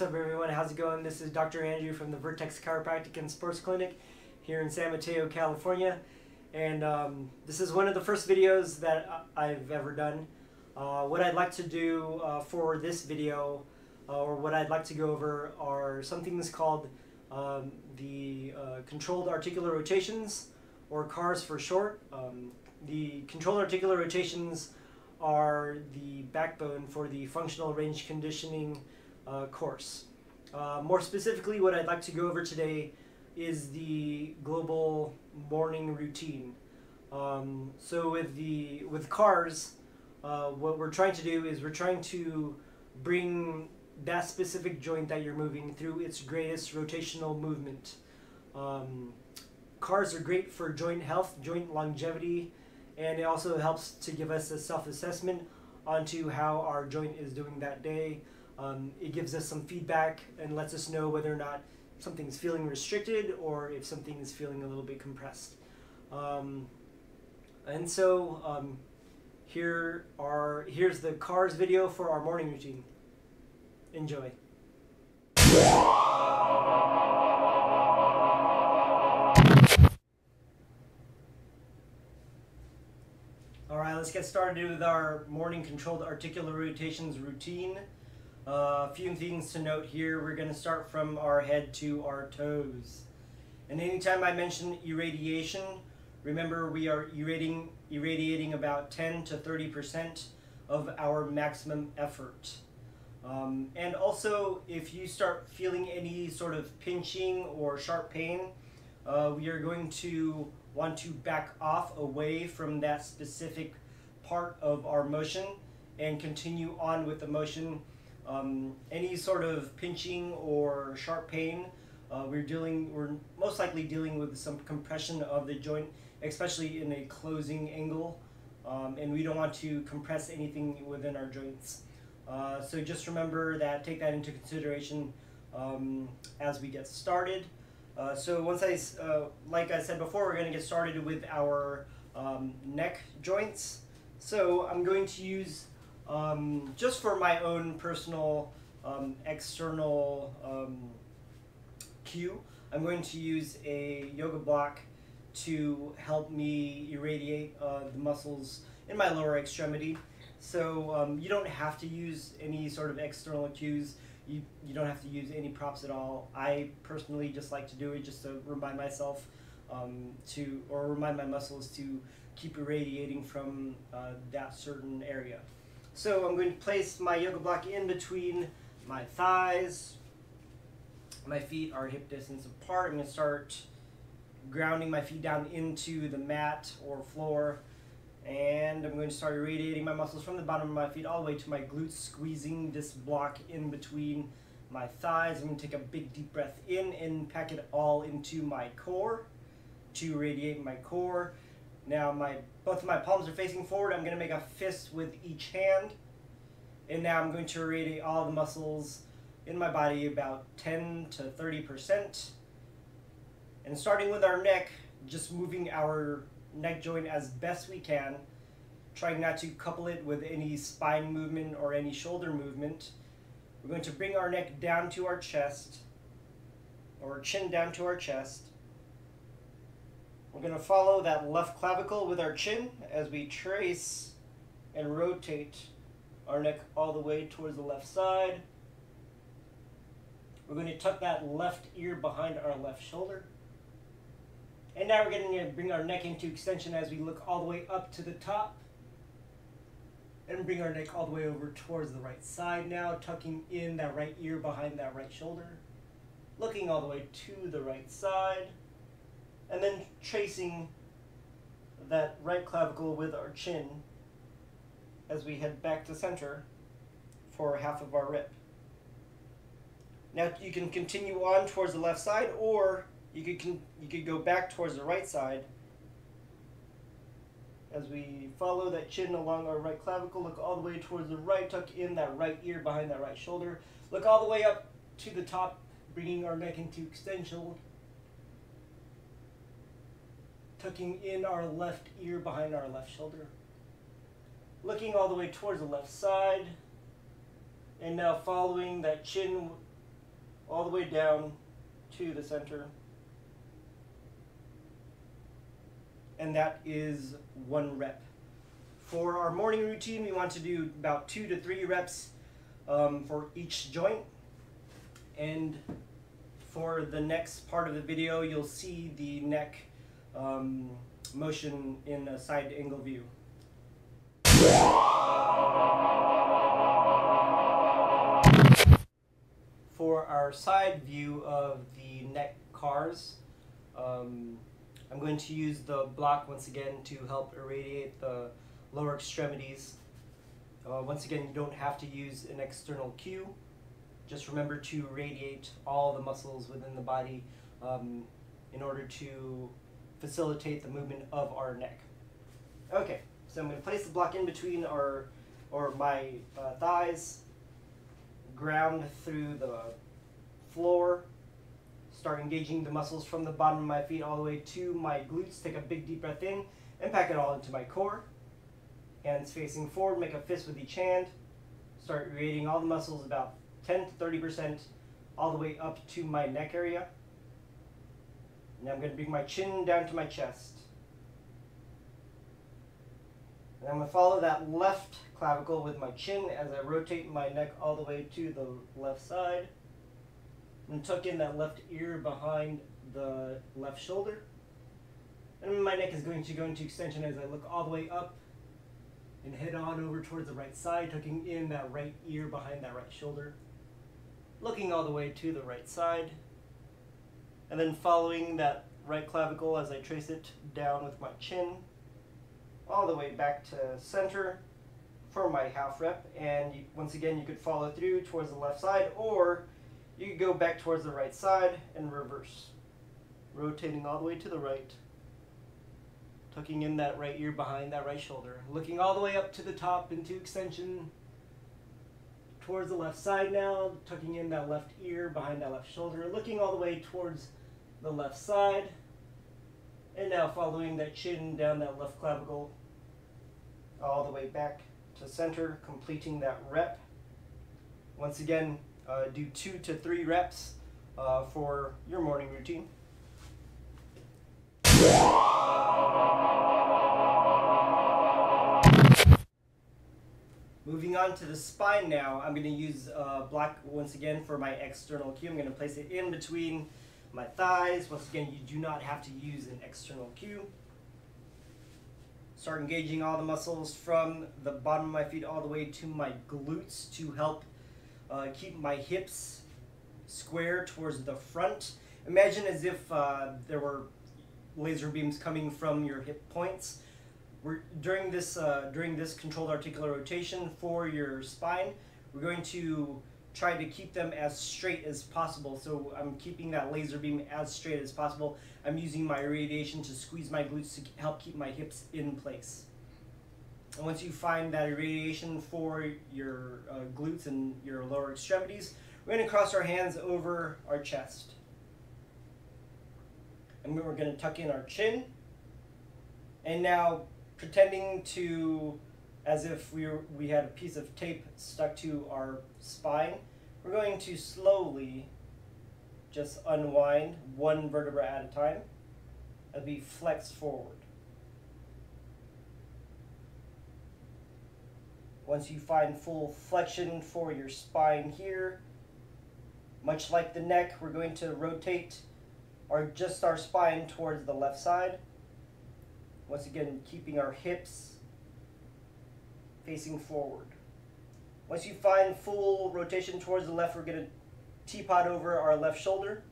what's up everyone? How's it going? This is Dr. Andrew from the Vertex Chiropractic and Sports Clinic here in San Mateo, California. And um, this is one of the first videos that I've ever done. Uh, what I'd like to do uh, for this video, uh, or what I'd like to go over, are some things called um, the uh, controlled articular rotations, or CARS for short. Um, the controlled articular rotations are the backbone for the functional range conditioning uh, course. Uh, more specifically, what I'd like to go over today is the global morning routine. Um, so with the with cars, uh, what we're trying to do is we're trying to bring that specific joint that you're moving through its greatest rotational movement. Um, cars are great for joint health, joint longevity, and it also helps to give us a self-assessment onto how our joint is doing that day. Um, it gives us some feedback and lets us know whether or not something's feeling restricted or if something is feeling a little bit compressed. Um, and so um, here are here's the cars video for our morning routine. Enjoy. All right, let's get started with our morning controlled articular rotations routine. Uh, a few things to note here. We're going to start from our head to our toes. And anytime I mention irradiation, remember we are irradiating, irradiating about 10 to 30% of our maximum effort. Um, and also, if you start feeling any sort of pinching or sharp pain, uh, we are going to want to back off away from that specific part of our motion and continue on with the motion um, any sort of pinching or sharp pain, uh, we're dealing, we're most likely dealing with some compression of the joint, especially in a closing angle, um, and we don't want to compress anything within our joints. Uh, so just remember that, take that into consideration um, as we get started. Uh, so once I, uh, like I said before, we're going to get started with our um, neck joints. So I'm going to use um, just for my own personal um, external um, cue, I'm going to use a yoga block to help me irradiate uh, the muscles in my lower extremity. So um, you don't have to use any sort of external cues. You, you don't have to use any props at all. I personally just like to do it just to remind myself um, to, or remind my muscles to keep irradiating from uh, that certain area. So I'm going to place my yoga block in between my thighs. My feet are hip distance apart. I'm going to start grounding my feet down into the mat or floor. And I'm going to start irradiating my muscles from the bottom of my feet all the way to my glutes, squeezing this block in between my thighs. I'm going to take a big deep breath in and pack it all into my core to irradiate my core. Now my both of my palms are facing forward. I'm going to make a fist with each hand. And now I'm going to radiate all the muscles in my body about 10 to 30%. And starting with our neck, just moving our neck joint as best we can, trying not to couple it with any spine movement or any shoulder movement. We're going to bring our neck down to our chest, or chin down to our chest. We're going to follow that left clavicle with our chin as we trace and rotate our neck all the way towards the left side. We're going to tuck that left ear behind our left shoulder. And now we're going to bring our neck into extension as we look all the way up to the top. And bring our neck all the way over towards the right side now, tucking in that right ear behind that right shoulder. Looking all the way to the right side and then tracing that right clavicle with our chin as we head back to center for half of our rip. Now you can continue on towards the left side or you could, you could go back towards the right side. As we follow that chin along our right clavicle, look all the way towards the right, tuck in that right ear behind that right shoulder, look all the way up to the top, bringing our neck into extension, tucking in our left ear behind our left shoulder. Looking all the way towards the left side. And now following that chin all the way down to the center. And that is one rep. For our morning routine, we want to do about two to three reps um, for each joint. And for the next part of the video, you'll see the neck um, motion in a side angle view. For our side view of the neck cars, um, I'm going to use the block once again to help irradiate the lower extremities. Uh, once again, you don't have to use an external cue. Just remember to radiate all the muscles within the body um, in order to facilitate the movement of our neck. Okay, so I'm going to place the block in between our or my uh, thighs, ground through the floor, start engaging the muscles from the bottom of my feet all the way to my glutes. Take a big deep breath in and pack it all into my core. Hands facing forward, make a fist with each hand. Start radiating all the muscles about 10 to 30% all the way up to my neck area. Now I'm going to bring my chin down to my chest. And I'm going to follow that left clavicle with my chin as I rotate my neck all the way to the left side. And tuck in that left ear behind the left shoulder. And my neck is going to go into extension as I look all the way up and head on over towards the right side, tucking in that right ear behind that right shoulder. Looking all the way to the right side. And then following that right clavicle as I trace it down with my chin, all the way back to center for my half rep. And once again, you could follow through towards the left side, or you could go back towards the right side and reverse. Rotating all the way to the right, tucking in that right ear behind that right shoulder, looking all the way up to the top into extension towards the left side now, tucking in that left ear behind that left shoulder, looking all the way towards the left side. And now following that chin down that left clavicle all the way back to center, completing that rep. Once again, uh, do two to three reps uh, for your morning routine. Moving on to the spine now, I'm going to use uh, block once again for my external cue. I'm going to place it in between my thighs. Once again, you do not have to use an external cue. Start engaging all the muscles from the bottom of my feet all the way to my glutes to help uh, keep my hips square towards the front. Imagine as if uh, there were laser beams coming from your hip points. We're, during this uh, during this controlled articular rotation for your spine, we're going to try to keep them as straight as possible. So I'm keeping that laser beam as straight as possible. I'm using my irradiation to squeeze my glutes to help keep my hips in place. And once you find that irradiation for your uh, glutes and your lower extremities, we're going to cross our hands over our chest. And we're going to tuck in our chin. And now pretending to as if we, were, we had a piece of tape stuck to our spine. We're going to slowly just unwind one vertebra at a time as we flex forward. Once you find full flexion for your spine here, much like the neck, we're going to rotate our just our spine towards the left side. Once again, keeping our hips facing forward. Once you find full rotation towards the left, we're going to teapot over our left shoulder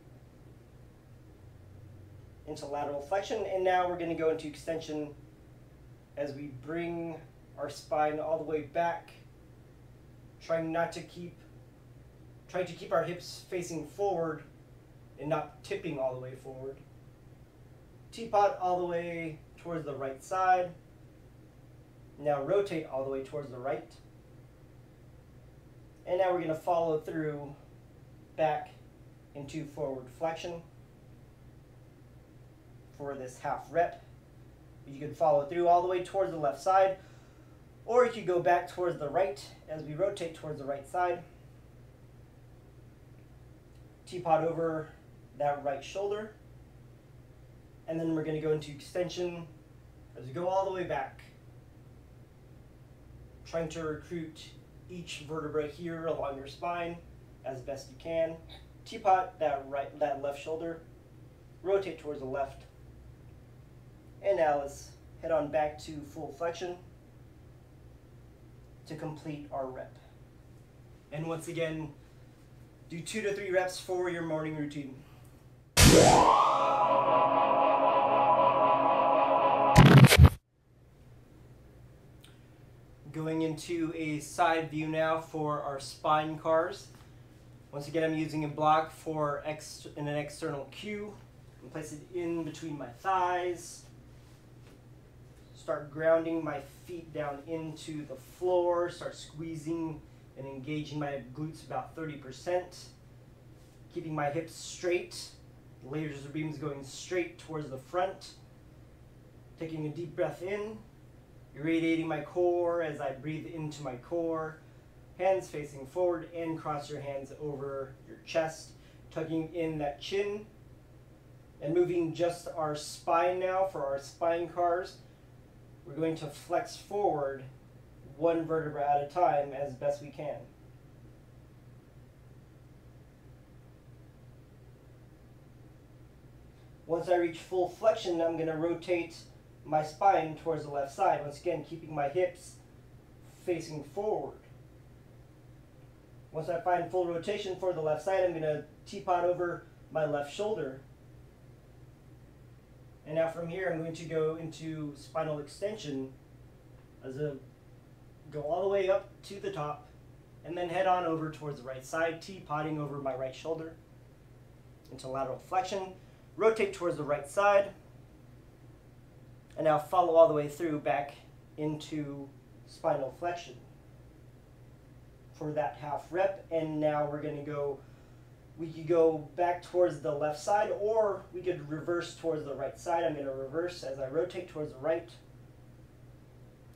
into lateral flexion. And now we're going to go into extension as we bring our spine all the way back, trying not to keep, trying to keep our hips facing forward and not tipping all the way forward. Teapot all the way towards the right side. Now rotate all the way towards the right. And now we're going to follow through back into forward flexion for this half rep. You can follow through all the way towards the left side, or you could go back towards the right as we rotate towards the right side. teapot over that right shoulder. And then we're going to go into extension as we go all the way back. Trying to recruit each vertebra here along your spine as best you can. Teapot that right that left shoulder. Rotate towards the left. And now let's head on back to full flexion to complete our rep. And once again, do two to three reps for your morning routine. Going into a side view now for our spine cars. Once again, I'm using a block for ex in an external cue. And place it in between my thighs. Start grounding my feet down into the floor. Start squeezing and engaging my glutes about 30%. Keeping my hips straight, laser beams going straight towards the front. Taking a deep breath in, irradiating my core as I breathe into my core. Hands facing forward and cross your hands over your chest, tucking in that chin. And moving just our spine now for our spine cars. We're going to flex forward one vertebra at a time as best we can. Once I reach full flexion, I'm going to rotate my spine towards the left side. Once again, keeping my hips facing forward. Once I find full rotation for the left side, I'm going to teapot over my left shoulder. And now from here, I'm going to go into spinal extension as a go all the way up to the top, and then head on over towards the right side, teapotting over my right shoulder into lateral flexion. Rotate towards the right side, and now follow all the way through back into spinal flexion for that half rep. And now we're going to go, we could go back towards the left side, or we could reverse towards the right side. I'm going to reverse as I rotate towards the right,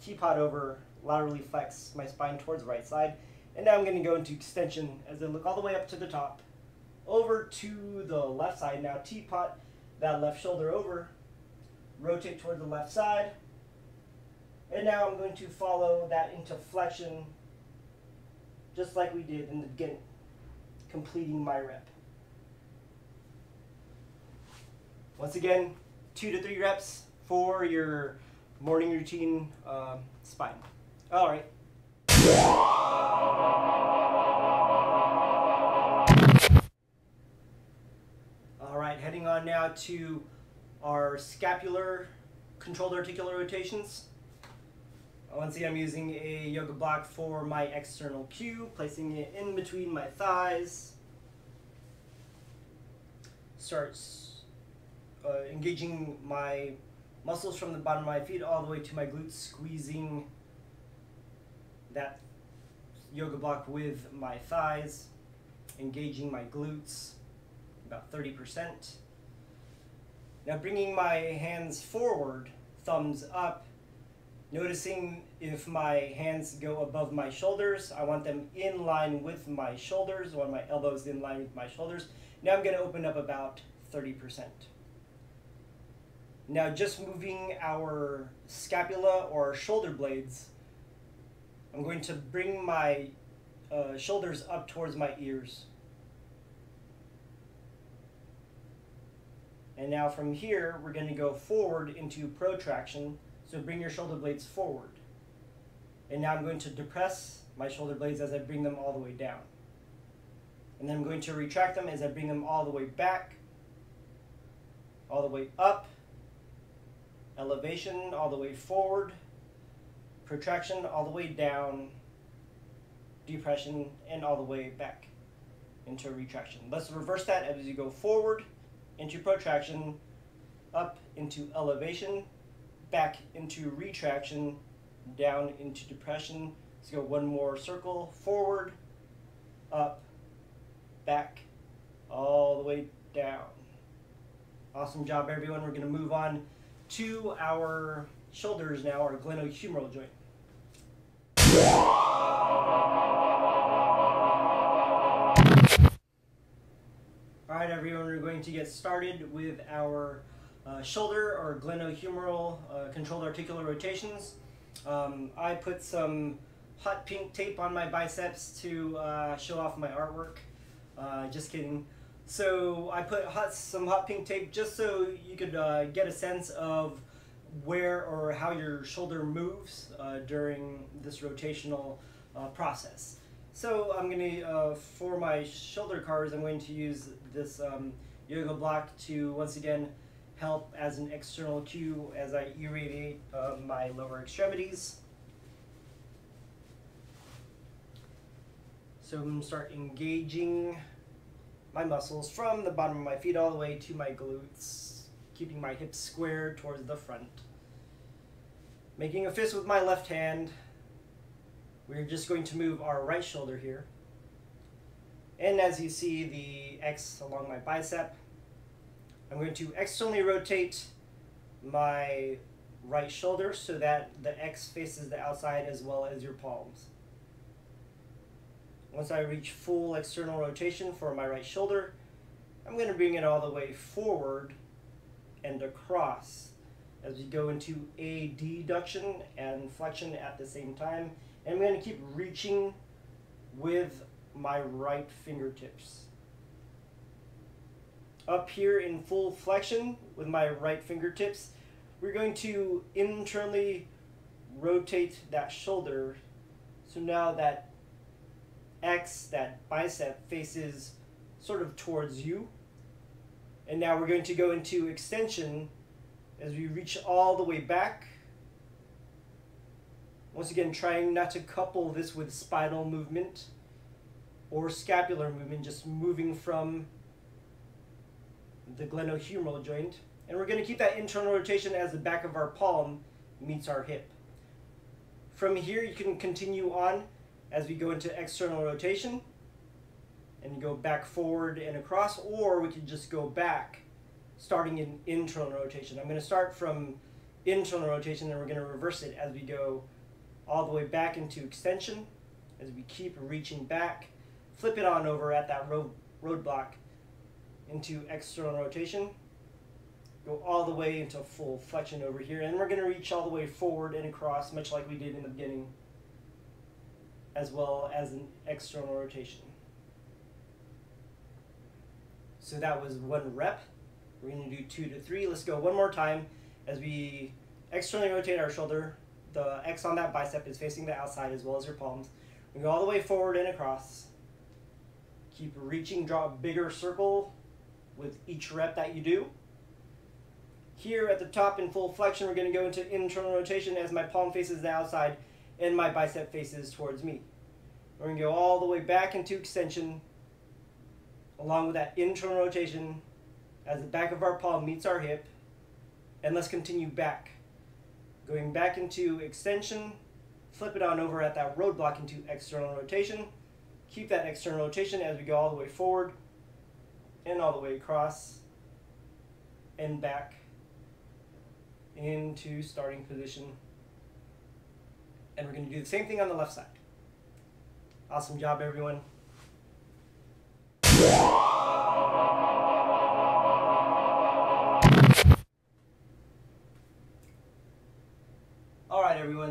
teapot over laterally flex my spine towards the right side. And now I'm going to go into extension as I look all the way up to the top. Over to the left side. Now teapot that left shoulder over. Rotate toward the left side. And now I'm going to follow that into flexion just like we did in the beginning, completing my rep. Once again, two to three reps for your morning routine uh, spine. All right. All right, heading on now to our scapular controlled articular rotations. Once again, I'm using a yoga block for my external cue, placing it in between my thighs. Starts uh, engaging my muscles from the bottom of my feet all the way to my glutes, squeezing that yoga block with my thighs, engaging my glutes about 30%. Now bringing my hands forward, thumbs up, noticing if my hands go above my shoulders, I want them in line with my shoulders, I want my elbows in line with my shoulders. Now I'm going to open up about 30%. Now just moving our scapula or shoulder blades I'm going to bring my uh, shoulders up towards my ears. And now from here, we're going to go forward into protraction. So bring your shoulder blades forward. And now I'm going to depress my shoulder blades as I bring them all the way down. And then I'm going to retract them as I bring them all the way back, all the way up, elevation, all the way forward, protraction all the way down, depression, and all the way back into retraction. Let's reverse that as you go forward into protraction, up into elevation, back into retraction, down into depression. Let's go one more circle, forward, up, back, all the way down. Awesome job, everyone. We're going to move on to our shoulders now, our glenohumeral joint. We're going to get started with our uh, shoulder or glenohumeral uh, controlled articular rotations. Um, I put some hot pink tape on my biceps to uh, show off my artwork. Uh, just kidding. So I put hot, some hot pink tape just so you could uh, get a sense of where or how your shoulder moves uh, during this rotational process. So I'm going to, uh, for my shoulder cars, I'm going to use this um, yoga block to once again help as an external cue as I irradiate uh, my lower extremities. So I'm going to start engaging my muscles from the bottom of my feet all the way to my glutes, keeping my hips square towards the front. Making a fist with my left hand, we're just going to move our right shoulder here. And as you see the X along my bicep, I'm going to externally rotate my right shoulder so that the X faces the outside as well as your palms. Once I reach full external rotation for my right shoulder, I'm going to bring it all the way forward and across as we go into adduction and flexion at the same time and I'm going to keep reaching with my right fingertips. Up here in full flexion with my right fingertips, we're going to internally rotate that shoulder. So now that X, that bicep, faces sort of towards you. And now we're going to go into extension as we reach all the way back once again, trying not to couple this with spinal movement or scapular movement, just moving from the glenohumeral joint. And we're going to keep that internal rotation as the back of our palm meets our hip. From here, you can continue on as we go into external rotation and go back forward and across, or we can just go back starting in internal rotation. I'm going to start from internal rotation and we're going to reverse it as we go all the way back into extension as we keep reaching back. Flip it on over at that road roadblock into external rotation. Go all the way into full flexion over here. And we're going to reach all the way forward and across, much like we did in the beginning, as well as an external rotation. So that was one rep. We're going to do two to three. Let's go one more time as we externally rotate our shoulder the X on that bicep is facing the outside as well as your palms. We go all the way forward and across. Keep reaching, draw a bigger circle with each rep that you do. Here at the top in full flexion, we're going to go into internal rotation as my palm faces the outside and my bicep faces towards me. We're going to go all the way back into extension along with that internal rotation as the back of our palm meets our hip. And let's continue back. Going back into extension, flip it on over at that roadblock into external rotation. Keep that external rotation as we go all the way forward and all the way across and back into starting position. And we're going to do the same thing on the left side. Awesome job, everyone.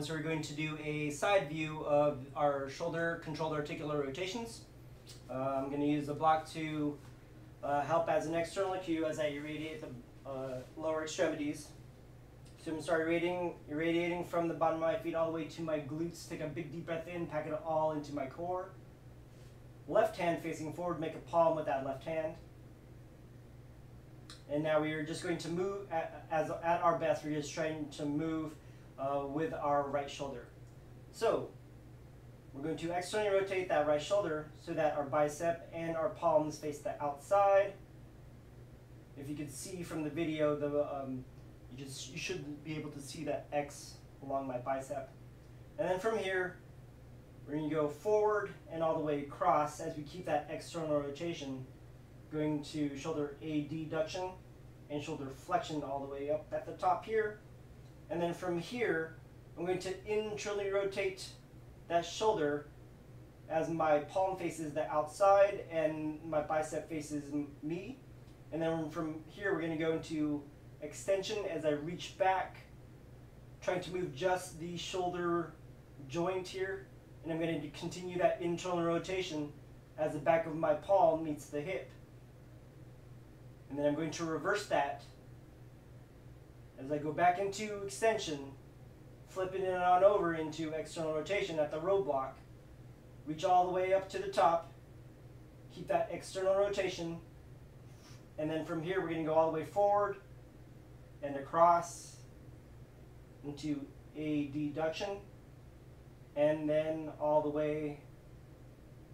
Everyone. So we're going to do a side view of our shoulder controlled articular rotations. Uh, I'm going to use the block to uh, help as an external cue as I irradiate the uh, lower extremities. So I'm going to start irradiating, irradiating from the bottom of my feet all the way to my glutes. Take a big deep breath in, pack it all into my core. Left hand facing forward, make a palm with that left hand. And now we are just going to move, at, as, at our best, we're just trying to move uh, with our right shoulder. So we're going to externally rotate that right shoulder so that our bicep and our palms face the outside. If you can see from the video, the um, you just you should be able to see that X along my bicep. And then from here, we're going to go forward and all the way across as we keep that external rotation, going to shoulder adduction and shoulder flexion all the way up at the top here. And then from here, I'm going to internally rotate that shoulder as my palm faces the outside and my bicep faces me. And then from here, we're going to go into extension as I reach back, trying to move just the shoulder joint here. And I'm going to continue that internal rotation as the back of my palm meets the hip. And then I'm going to reverse that as I go back into extension, flipping it on over into external rotation at the roadblock. Reach all the way up to the top, keep that external rotation, and then from here we're going to go all the way forward and across into adduction, and then all the way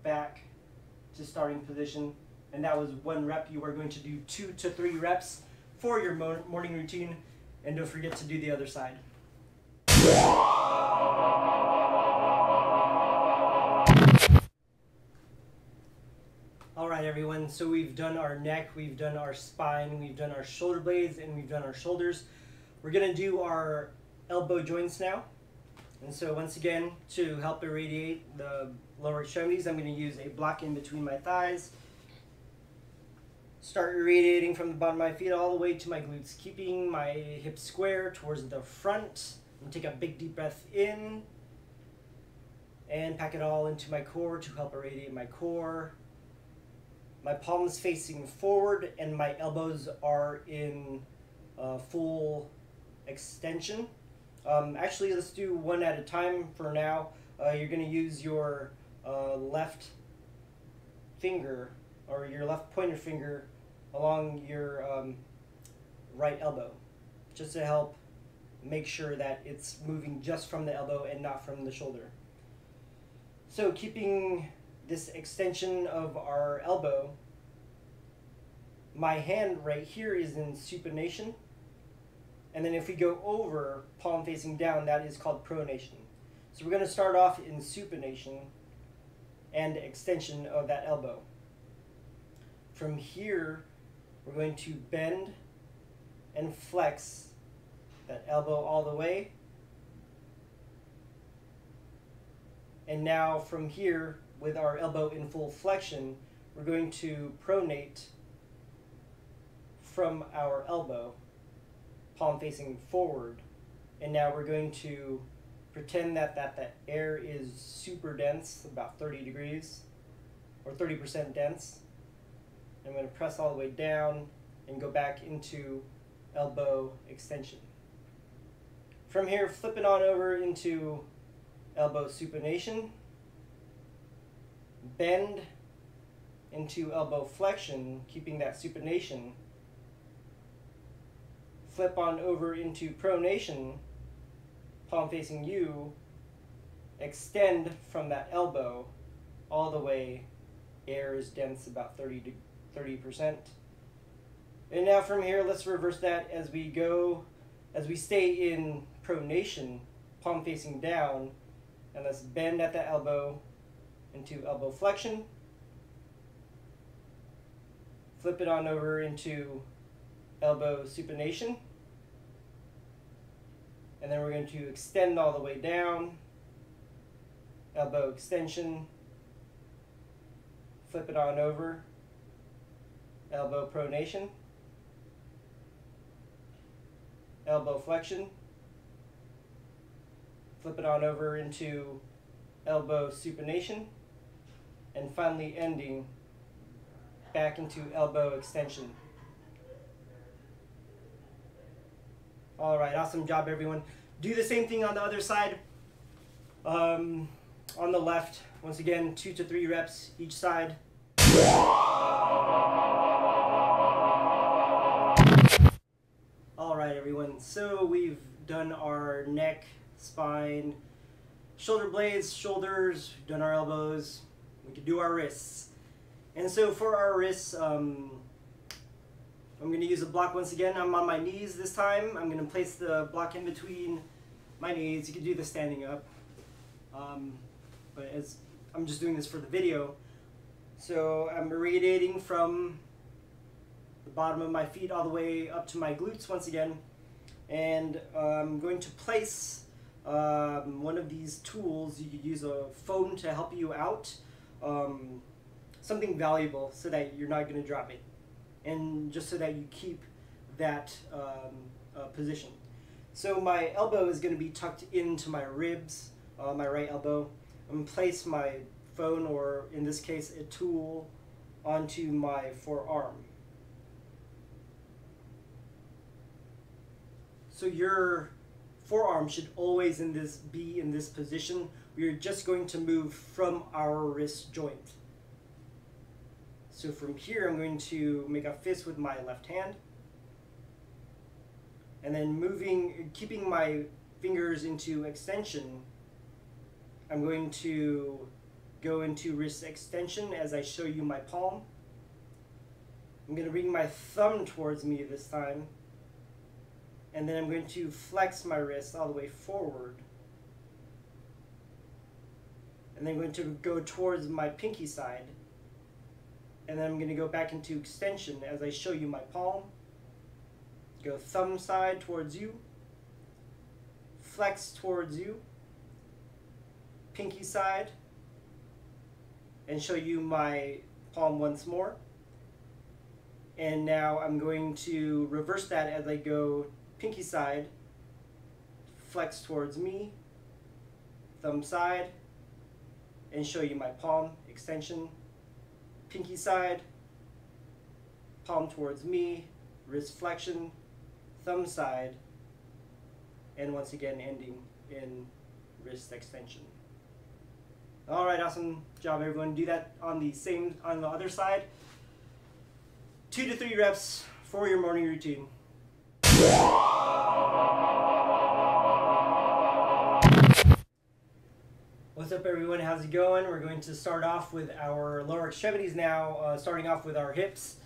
back to starting position. And that was one rep. You are going to do two to three reps for your morning routine. And don't forget to do the other side. All right, everyone, so we've done our neck, we've done our spine, we've done our shoulder blades, and we've done our shoulders. We're gonna do our elbow joints now. And so once again, to help irradiate the lower extremities, I'm gonna use a block in between my thighs. Start radiating from the bottom of my feet all the way to my glutes, keeping my hips square towards the front. And take a big deep breath in and pack it all into my core to help irradiate my core. My palms facing forward and my elbows are in uh, full extension. Um, actually, let's do one at a time for now. Uh, you're going to use your uh, left finger or your left pointer finger along your um, right elbow just to help make sure that it's moving just from the elbow and not from the shoulder. So keeping this extension of our elbow, my hand right here is in supination. And then if we go over palm facing down, that is called pronation. So we're going to start off in supination and extension of that elbow. From here, we're going to bend and flex that elbow all the way. And now from here, with our elbow in full flexion, we're going to pronate from our elbow, palm facing forward. And now we're going to pretend that, that that air is super dense, about 30 degrees, or 30% dense. I'm going to press all the way down and go back into elbow extension. From here, flip it on over into elbow supination, bend into elbow flexion, keeping that supination, flip on over into pronation, palm facing you, extend from that elbow all the way, air is dense about 30 degrees 30%. And now from here, let's reverse that as we go, as we stay in pronation, palm facing down, and let's bend at the elbow into elbow flexion. Flip it on over into elbow supination. And then we're going to extend all the way down, elbow extension, flip it on over, elbow pronation, elbow flexion, flip it on over into elbow supination, and finally ending back into elbow extension. All right, awesome job everyone. Do the same thing on the other side. Um, on the left, once again, two to three reps each side. So we've done our neck, spine, shoulder blades, shoulders, done our elbows. We could do our wrists. And so for our wrists, um, I'm going to use a block once again. I'm on my knees this time. I'm going to place the block in between my knees. You can do the standing up. Um, but as I'm just doing this for the video. So I'm radiating from the bottom of my feet all the way up to my glutes once again and I'm going to place um, one of these tools. You could use a phone to help you out, um, something valuable so that you're not going to drop it. and just so that you keep that um, uh, position. So my elbow is going to be tucked into my ribs, uh, my right elbow. I'm going to place my phone, or in this case, a tool, onto my forearm. So your forearm should always in this be in this position. We are just going to move from our wrist joint. So from here, I'm going to make a fist with my left hand. And then moving, keeping my fingers into extension, I'm going to go into wrist extension as I show you my palm. I'm going to bring my thumb towards me this time. And then I'm going to flex my wrist all the way forward. And then I'm going to go towards my pinky side and then I'm going to go back into extension as I show you my palm. Go thumb side towards you, flex towards you, pinky side, and show you my palm once more. And now I'm going to reverse that as I go pinky side, flex towards me, thumb side, and show you my palm extension, pinky side, palm towards me, wrist flexion, thumb side, and once again ending in wrist extension. All right, awesome job everyone. Do that on the same, on the other side. Two to three reps for your morning routine. What's up everyone, how's it going? We're going to start off with our lower extremities now, uh, starting off with our hips.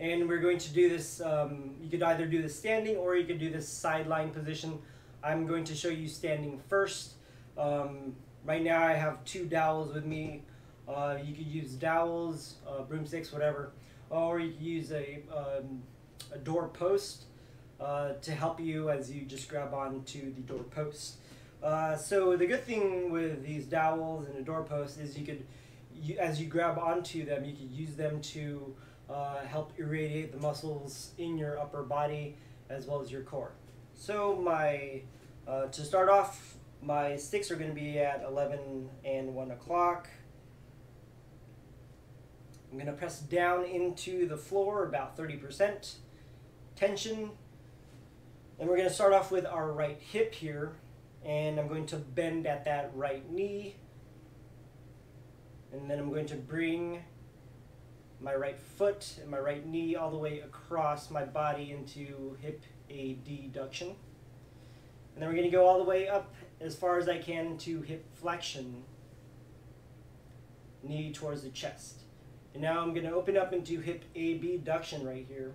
And we're going to do this, um, you could either do this standing or you could do this sideline position. I'm going to show you standing first. Um, right now I have two dowels with me. Uh, you could use dowels, uh, broomsticks, whatever. Or you could use a, um, a door post uh, to help you as you just grab onto the door post. Uh, so the good thing with these dowels and the doorposts is you could, you, as you grab onto them, you could use them to uh, help irradiate the muscles in your upper body as well as your core. So my, uh, to start off, my sticks are going to be at 11 and 1 o'clock. I'm going to press down into the floor about 30% tension. And we're going to start off with our right hip here and I'm going to bend at that right knee. And then I'm going to bring my right foot and my right knee all the way across my body into hip abduction and then we're going to go all the way up as far as I can to hip flexion knee towards the chest. And now I'm going to open up into hip abduction right here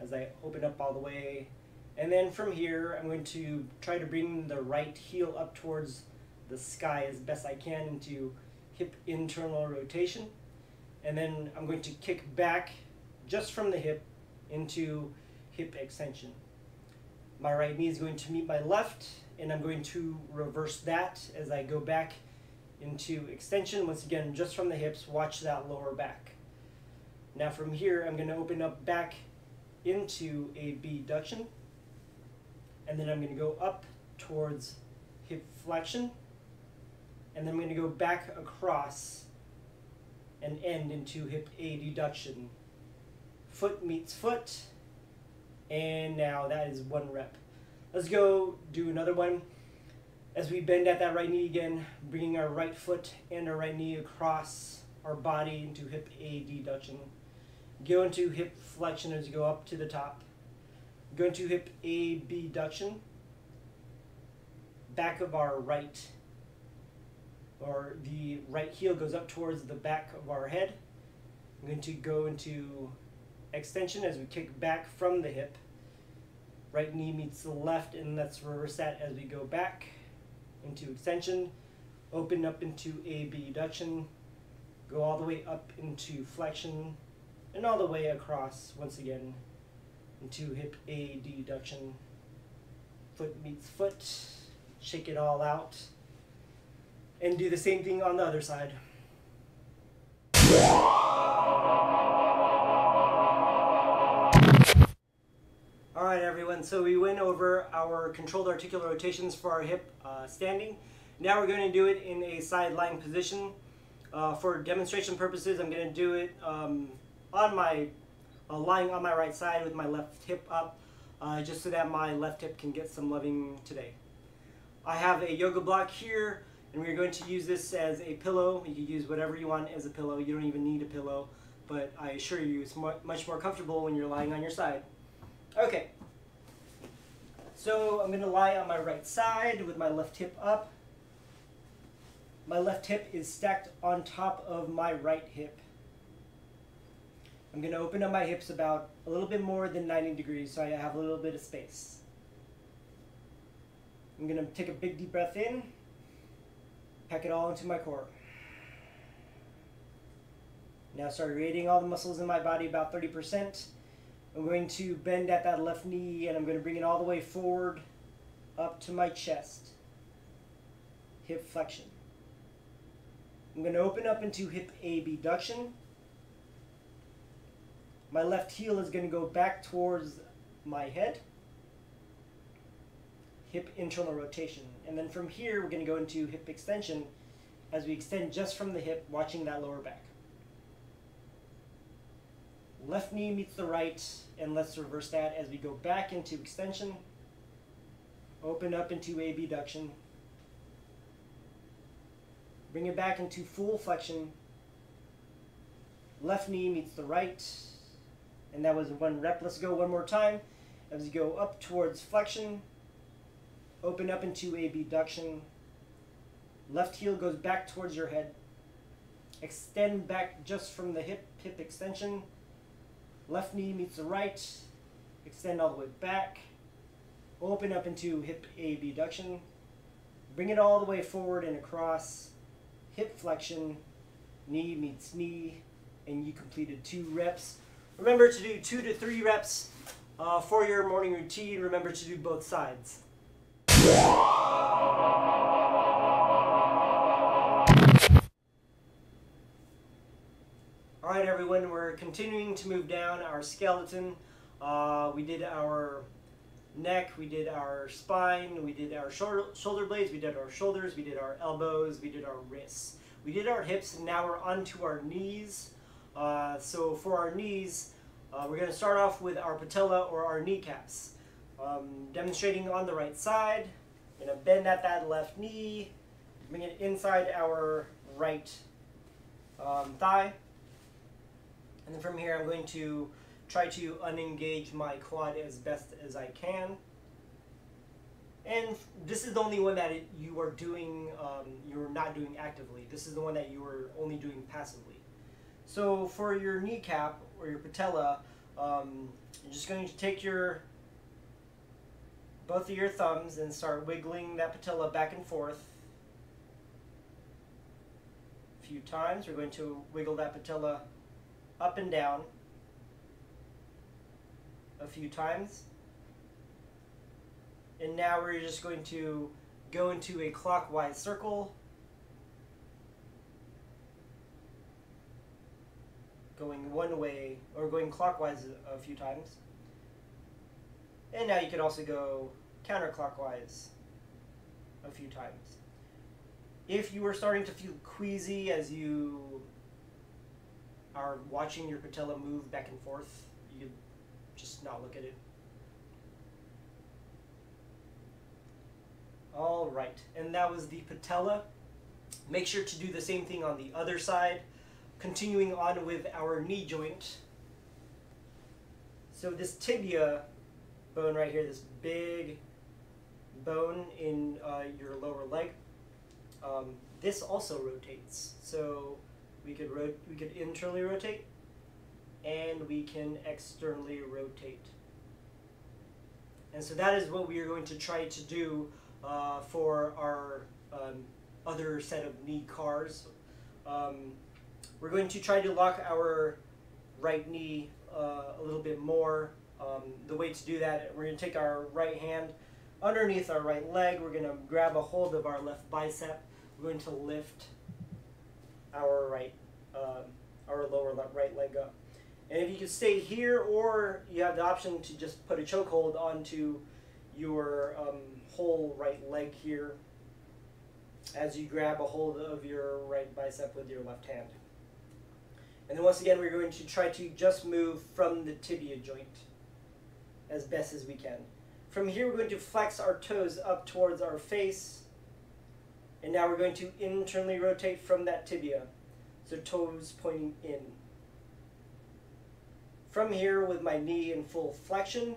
as I open up all the way and then from here, I'm going to try to bring the right heel up towards the sky as best I can into hip internal rotation. And then I'm going to kick back just from the hip into hip extension. My right knee is going to meet my left, and I'm going to reverse that as I go back into extension. Once again, just from the hips, watch that lower back. Now from here, I'm going to open up back into a abduction and then I'm going to go up towards hip flexion, and then I'm going to go back across and end into hip abduction. Foot meets foot, and now that is one rep. Let's go do another one. As we bend at that right knee again, bringing our right foot and our right knee across our body into hip abduction. Go into hip flexion as you go up to the top. Going to hip abduction, back of our right, or the right heel goes up towards the back of our head. I'm going to go into extension as we kick back from the hip. Right knee meets the left, and let's reverse that as we go back into extension. Open up into abduction, go all the way up into flexion, and all the way across once again into hip abduction. Foot meets foot, shake it all out, and do the same thing on the other side. All right, everyone. So we went over our controlled articular rotations for our hip uh, standing. Now we're going to do it in a side lying position. Uh, for demonstration purposes, I'm going to do it um, on my uh, lying on my right side with my left hip up, uh, just so that my left hip can get some loving today. I have a yoga block here, and we're going to use this as a pillow. You can use whatever you want as a pillow. You don't even need a pillow, but I assure you it's much more comfortable when you're lying on your side. Okay. So I'm going to lie on my right side with my left hip up. My left hip is stacked on top of my right hip. I'm going to open up my hips about a little bit more than 90 degrees so I have a little bit of space. I'm going to take a big deep breath in, pack it all into my core. Now start irradiating all the muscles in my body about 30%. I'm going to bend at that left knee and I'm going to bring it all the way forward up to my chest. Hip flexion. I'm going to open up into hip abduction. My left heel is going to go back towards my head. Hip internal rotation. And then from here, we're going to go into hip extension as we extend just from the hip, watching that lower back. Left knee meets the right, and let's reverse that as we go back into extension. Open up into abduction. Bring it back into full flexion. Left knee meets the right. And that was one rep. Let's go one more time. As you go up towards flexion. Open up into a abduction. Left heel goes back towards your head. Extend back just from the hip, hip extension. Left knee meets the right. Extend all the way back. Open up into hip abduction. Bring it all the way forward and across. Hip flexion. Knee meets knee. And you completed two reps. Remember to do two to three reps uh, for your morning routine. Remember to do both sides. All right, everyone, we're continuing to move down our skeleton. Uh, we did our neck, we did our spine, we did our shoulder, shoulder blades, we did our shoulders, we did our elbows, we did our wrists. We did our hips, and now we're onto our knees. Uh, so for our knees, uh, we're going to start off with our patella or our kneecaps. Um, demonstrating on the right side, going to bend at that left knee, bring it inside our right um, thigh. And then from here, I'm going to try to unengage my quad as best as I can. And this is the only one that it, you are doing, um, you're not doing actively. This is the one that you are only doing passively. So for your kneecap or your patella, um, you're just going to take your both of your thumbs and start wiggling that patella back and forth a few times. We're going to wiggle that patella up and down a few times. And now we're just going to go into a clockwise circle. Going one way, or going clockwise a few times. And now you can also go counterclockwise a few times. If you are starting to feel queasy as you are watching your patella move back and forth, you just not look at it. All right, and that was the patella. Make sure to do the same thing on the other side. Continuing on with our knee joint. So this tibia bone right here, this big bone in uh, your lower leg, um, this also rotates. So we could we could internally rotate and we can externally rotate. And so that is what we are going to try to do uh, for our um, other set of knee CARs. Um, we're going to try to lock our right knee uh, a little bit more. Um, the way to do that, we're going to take our right hand underneath our right leg. We're going to grab a hold of our left bicep. We're going to lift our right, um, our lower right leg up. And if you can stay here, or you have the option to just put a chokehold onto your um, whole right leg here as you grab a hold of your right bicep with your left hand. And then once again, we're going to try to just move from the tibia joint as best as we can. From here, we're going to flex our toes up towards our face. And now we're going to internally rotate from that tibia. So toes pointing in. From here, with my knee in full flexion,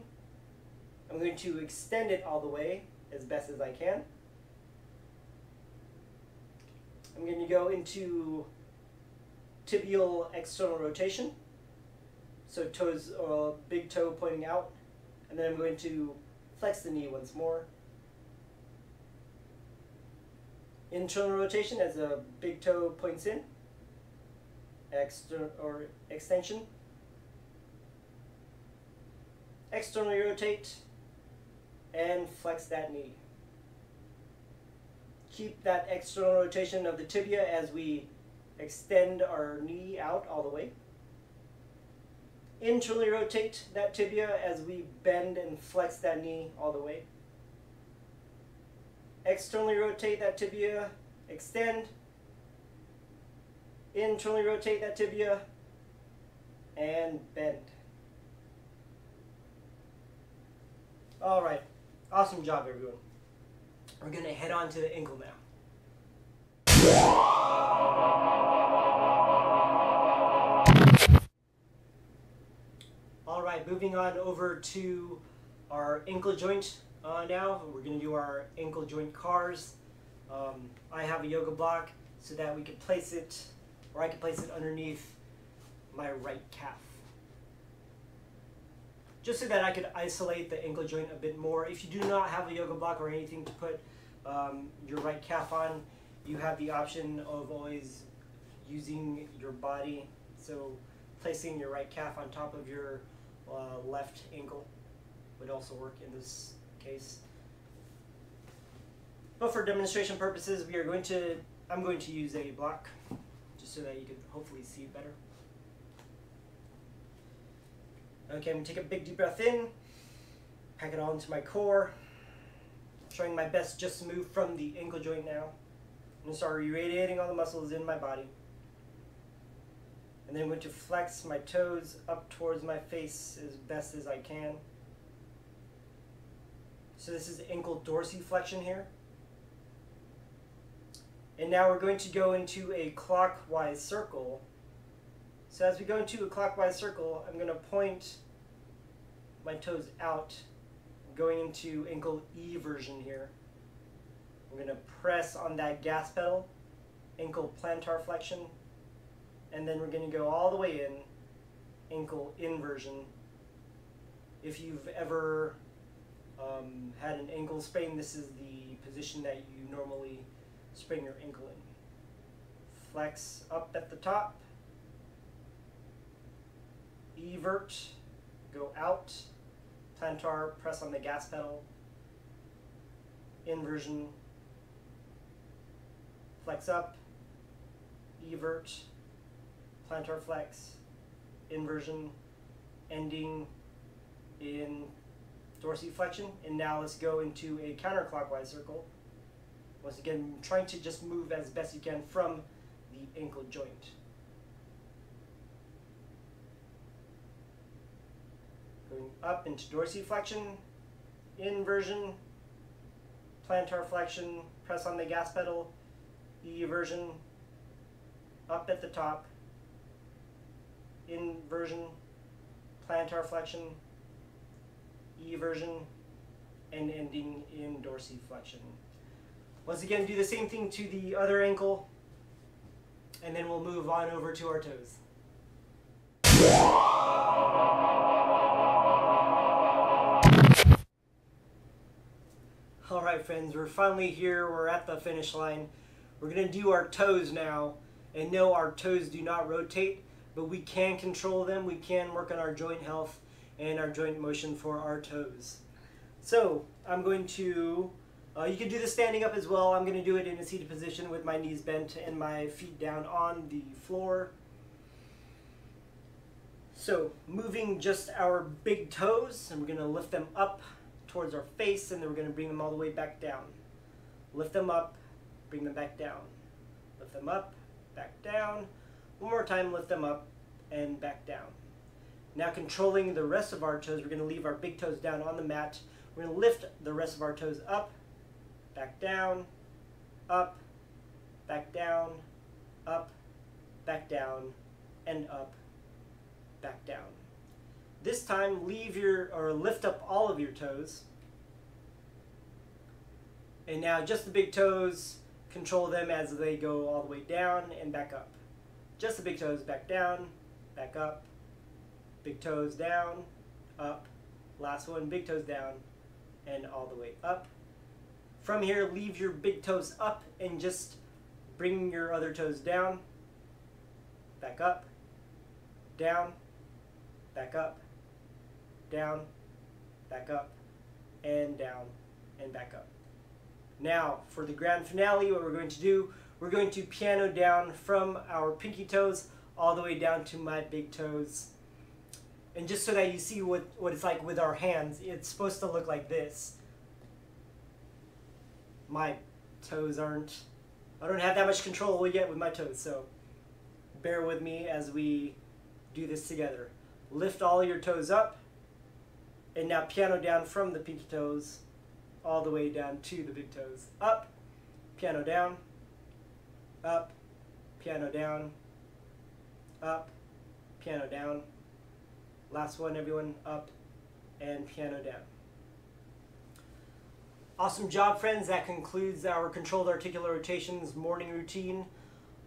I'm going to extend it all the way as best as I can. I'm going to go into tibial external rotation. So toes, uh, big toe pointing out. And then I'm going to flex the knee once more. Internal rotation as a big toe points in. Exter or extension. Externally rotate and flex that knee. Keep that external rotation of the tibia as we extend our knee out all the way. Internally rotate that tibia as we bend and flex that knee all the way. Externally rotate that tibia, extend. Internally rotate that tibia, and bend. All right, awesome job everyone. We're gonna head on to the ankle now. Moving on over to our ankle joint uh, now. We're going to do our ankle joint CARs. Um, I have a yoga block so that we can place it, or I can place it underneath my right calf. Just so that I could isolate the ankle joint a bit more. If you do not have a yoga block or anything to put um, your right calf on, you have the option of always using your body. So placing your right calf on top of your uh, left ankle would also work in this case. But for demonstration purposes, we are going to, I'm going to use a block just so that you can hopefully see better. Okay, I'm gonna take a big deep breath in, pack it all into my core, trying my best just to move from the ankle joint now. I'm gonna start irradiating all the muscles in my body. And then I'm going to flex my toes up towards my face as best as I can. So this is ankle dorsiflexion here. And now we're going to go into a clockwise circle. So as we go into a clockwise circle, I'm going to point my toes out, going into ankle eversion here. I'm going to press on that gas pedal, ankle plantar flexion, and then we're going to go all the way in, ankle inversion. If you've ever um, had an ankle sprain, this is the position that you normally sprain your ankle in. Flex up at the top, evert, go out, plantar, press on the gas pedal, inversion, flex up, evert, plantar flex, inversion, ending in dorsiflexion. And now let's go into a counterclockwise circle. Once again, trying to just move as best you can from the ankle joint. Going up into dorsiflexion, inversion, plantar flexion, press on the gas pedal, eversion, up at the top, inversion, plantar flexion, eversion, and ending in dorsiflexion. Once again, do the same thing to the other ankle, and then we'll move on over to our toes. All right, friends, we're finally here. We're at the finish line. We're going to do our toes now. And no, our toes do not rotate but we can control them. We can work on our joint health and our joint motion for our toes. So I'm going to, uh, you can do this standing up as well. I'm going to do it in a seated position with my knees bent and my feet down on the floor. So moving just our big toes, and we're going to lift them up towards our face, and then we're going to bring them all the way back down. Lift them up, bring them back down. Lift them up, back down. One more time, lift them up and back down. Now controlling the rest of our toes, we're going to leave our big toes down on the mat. We're going to lift the rest of our toes up, back down, up, back down, up, back down, and up, back down. This time, leave your, or lift up all of your toes. And now just the big toes, control them as they go all the way down and back up. Just the big toes, back down, back up, big toes down, up, last one, big toes down, and all the way up. From here, leave your big toes up and just bring your other toes down, back up, down, back up, down, back up, and down, and back up. Now, for the grand finale, what we're going to do, we're going to piano down from our pinky toes all the way down to my big toes. And just so that you see what, what it's like with our hands, it's supposed to look like this. My toes aren't, I don't have that much control yet with my toes, so bear with me as we do this together. Lift all your toes up, and now piano down from the pinky toes all the way down to the big toes. Up, piano down, up, piano down, up, piano down. Last one, everyone, up, and piano down. Awesome job, friends. That concludes our controlled articular rotations morning routine.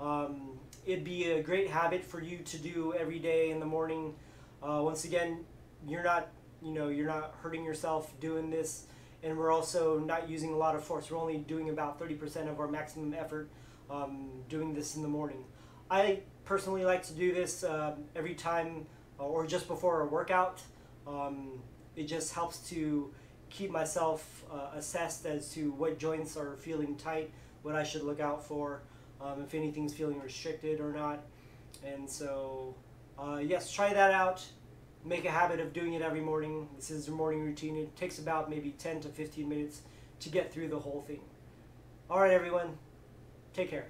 Um, it'd be a great habit for you to do every day in the morning. Uh, once again, you're not, you know, you're not hurting yourself doing this, and we're also not using a lot of force. We're only doing about 30% of our maximum effort um, doing this in the morning. I personally like to do this uh, every time uh, or just before a workout. Um, it just helps to keep myself uh, assessed as to what joints are feeling tight, what I should look out for um, if anything's feeling restricted or not. And so, uh, yes, try that out. Make a habit of doing it every morning. This is your morning routine. It takes about maybe 10 to 15 minutes to get through the whole thing. All right, everyone. Take care.